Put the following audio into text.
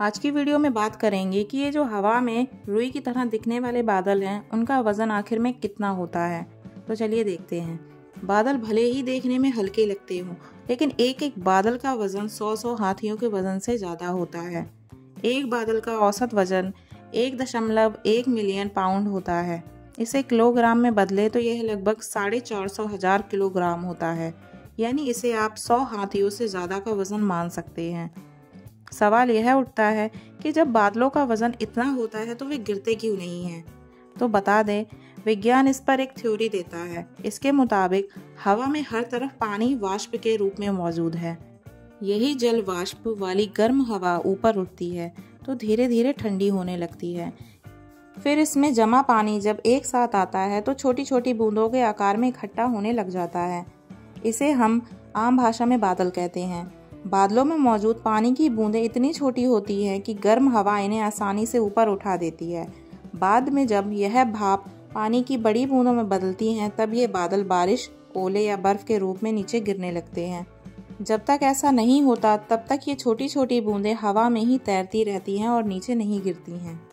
आज की वीडियो में बात करेंगे कि ये जो हवा में रुई की तरह दिखने वाले बादल हैं, उनका वज़न आखिर में कितना होता है। तो चलिए देखते हैं। बादल भले ही देखने में हल्के लगते हों, लेकिन एक एक बादल का वज़न सौ सौ हाथियों के वज़न से ज़्यादा होता है। एक बादल का औसत वज़न एक दशमलव एक मिलियन पाउंड होता है। इसे किलोग्राम में बदले तो यह लगभग साढ़े चार सौ हज़ार किलोग्राम होता है। यानी इसे आप सौ हाथियों से ज़्यादा का वज़न मान सकते हैं। सवाल यह उठता है कि जब बादलों का वज़न इतना होता है तो वे गिरते क्यों नहीं हैं? तो बता दें, विज्ञान इस पर एक थ्योरी देता है। इसके मुताबिक, हवा में हर तरफ़ पानी वाष्प के रूप में मौजूद है। यही जल वाष्प वाली गर्म हवा ऊपर उठती है तो धीरे धीरे ठंडी होने लगती है। फिर इसमें जमा पानी जब एक साथ आता है तो छोटी छोटी बूंदों के आकार में इकट्ठा होने लग जाता है। इसे हम आम भाषा में बादल कहते हैं। बादलों में मौजूद पानी की बूंदें इतनी छोटी होती हैं कि गर्म हवा इन्हें आसानी से ऊपर उठा देती है। बाद में जब यह भाप पानी की बड़ी बूंदों में बदलती हैं, तब ये बादल बारिश ओले या बर्फ़ के रूप में नीचे गिरने लगते हैं। जब तक ऐसा नहीं होता, तब तक ये छोटी छोटी बूंदें हवा में ही तैरती रहती हैं और नीचे नहीं गिरती हैं।